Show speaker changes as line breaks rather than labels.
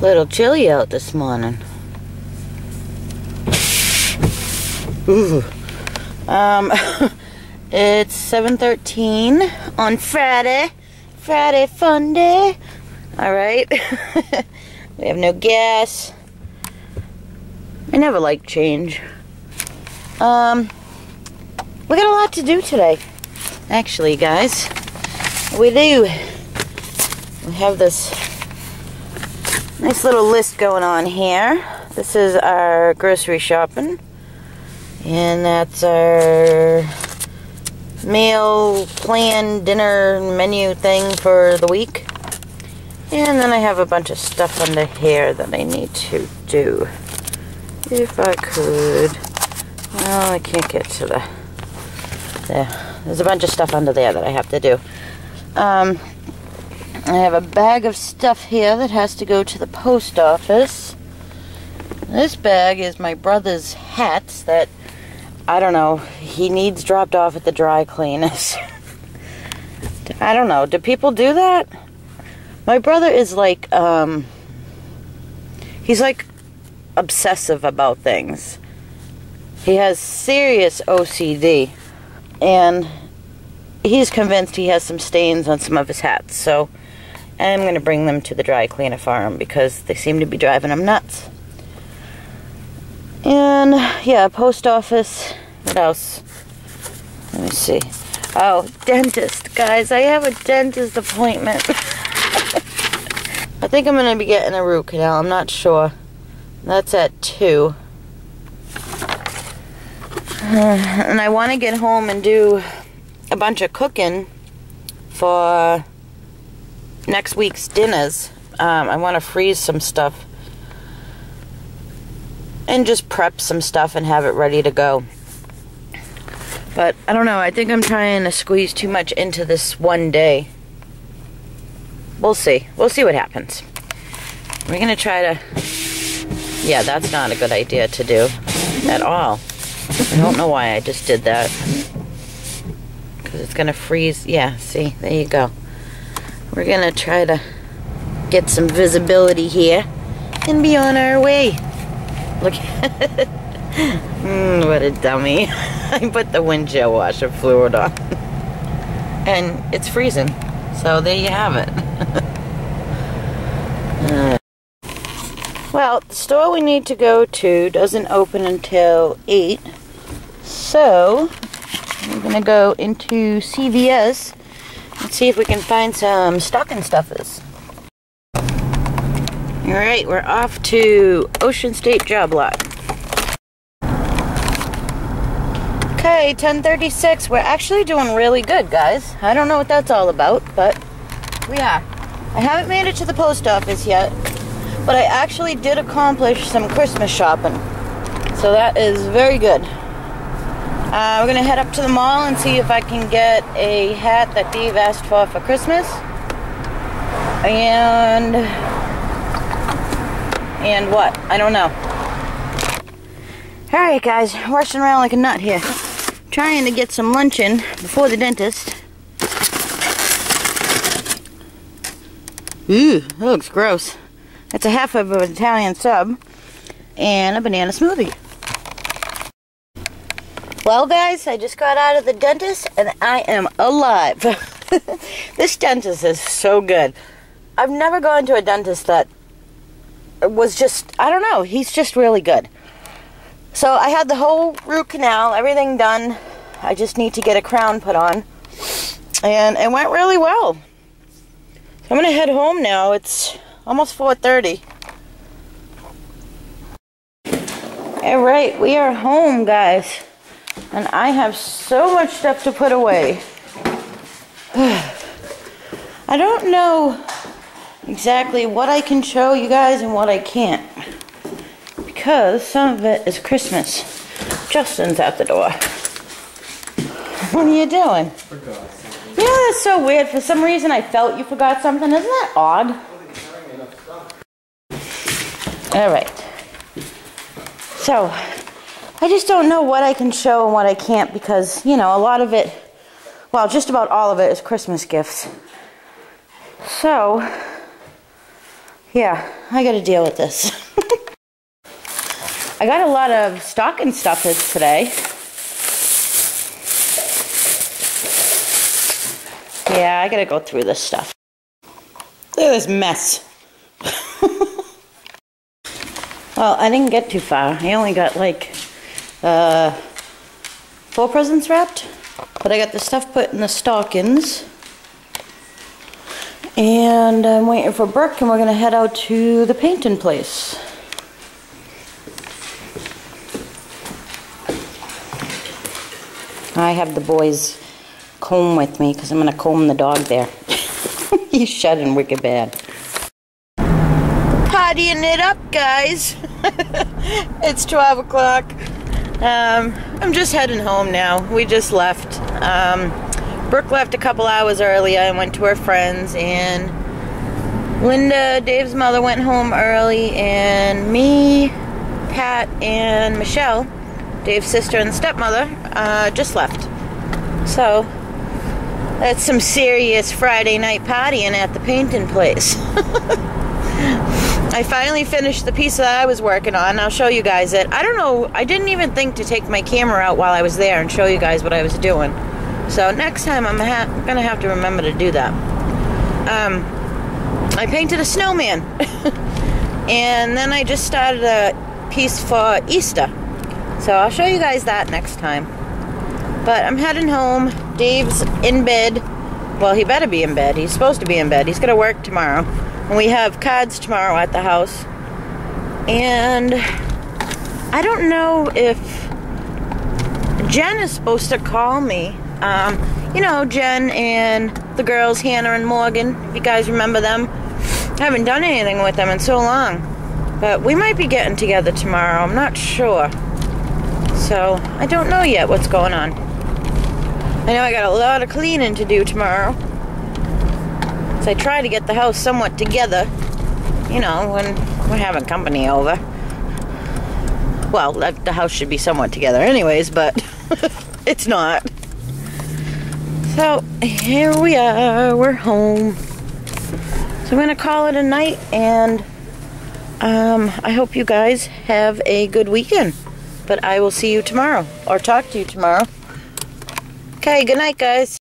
little chilly out this morning. Ooh. Um, it's 7.13 on Friday. Friday fun day. Alright. we have no gas. I never like change. Um, we got a lot to do today. Actually, guys. We do. We have this nice little list going on here. This is our grocery shopping. And that's our meal plan dinner menu thing for the week. And then I have a bunch of stuff under here that I need to do. If I could. Well, I can't get to the... There. There's a bunch of stuff under there that I have to do. Um, I have a bag of stuff here that has to go to the post office. This bag is my brother's hats that I don't know. He needs dropped off at the dry cleaners. I don't know. Do people do that? My brother is like, um, he's like obsessive about things. He has serious OCD. And he's convinced he has some stains on some of his hats. So I'm going to bring them to the dry cleaner farm because they seem to be driving them nuts. And yeah, post office. What else? Let me see. Oh, dentist, guys. I have a dentist appointment. I think I'm going to be getting a root canal. I'm not sure. That's at 2. and I want to get home and do a bunch of cooking for next week's dinners. Um, I want to freeze some stuff and just prep some stuff and have it ready to go. But I don't know, I think I'm trying to squeeze too much into this one day. We'll see. We'll see what happens. We're going to try to... Yeah, that's not a good idea to do at all. I don't know why I just did that. Because it's going to freeze. Yeah, see, there you go. We're to try to get some visibility here and be on our way. Look mm, what a dummy. I put the windshield washer fluid on. and it's freezing. So there you have it. Well, the store we need to go to doesn't open until 8. So, we're going to go into CVS see if we can find some stocking stuffers. Alright, we're off to Ocean State Job Lot. Okay, 1036. We're actually doing really good, guys. I don't know what that's all about, but we are. I haven't made it to the post office yet, but I actually did accomplish some Christmas shopping. So that is very good. Uh, we're to head up to the mall and see if I can get a hat that Dave asked for for Christmas. And... And what? I don't know. Alright guys, rushing around like a nut here trying to get some lunch in before the dentist. Ooh, that looks gross. That's a half of an Italian sub and a banana smoothie. Well, guys, I just got out of the dentist and I am alive. this dentist is so good. I've never gone to a dentist that was just, I don't know, he's just really good. So I had the whole root canal, everything done. I just need to get a crown put on. And it went really well. So I'm going to head home now. It's almost 4.30. Alright, we are home, guys. And I have so much stuff to put away. I don't know exactly what I can show you guys and what I can't because some of it is Christmas. Justin's at the door. What are you doing? Yeah, that's so weird. For some reason, I felt you forgot something. Isn't that odd? All right. So, I just don't know what I can show and what I can't because, you know, a lot of it, well, just about all of it is Christmas gifts. So, Yeah, I gotta deal with this. I got a lot of stocking stuffers today. Yeah, I gotta go through this stuff. Look at this mess. well, I didn't get too far. I only got like uh, four presents wrapped. But I got the stuff put in the stockings. And I'm waiting for Brooke and we're gonna head out to the painting place. I have the boys comb with me because I'm gonna comb the dog there. He's shedding wicked bad. Partying it up, guys. it's 12 o'clock. Um, I'm just heading home now. We just left. Um, Brooke left a couple hours early. I went to her friends, and Linda, Dave's mother, went home early, and me, Pat, and Michelle, Dave's sister and stepmother, uh, just left. So, that's some serious Friday night partying at the painting place. I finally finished the piece that I was working on. I'll show you guys it. I don't know, I didn't even think to take my camera out while I was there and show you guys what I was doing. So next time I'm gonna have to remember to do that. Um, I painted a snowman. and then I just started a piece for Easter. So I'll show you guys that next time. But I'm heading home. Dave's in bed. Well, he better be in bed. He's supposed to be in bed. He's gonna work tomorrow. We have cards tomorrow at the house. And I don't know if Jen is supposed to call me. Um, you know, Jen and the girls, Hannah and Morgan, if you guys remember them. I haven't done anything with them in so long. But we might be getting together tomorrow. I'm not sure. So, I don't know yet what's going on. I know I got a lot of cleaning to do tomorrow. So I try to get the house somewhat together, you know, when we're having company over. Well, the house should be somewhat together anyways, but it's not. So here we are, we're home. So I'm gonna call it a night and um, I hope you guys have a good weekend. But I will see you tomorrow or talk to you tomorrow. Okay, good night, guys.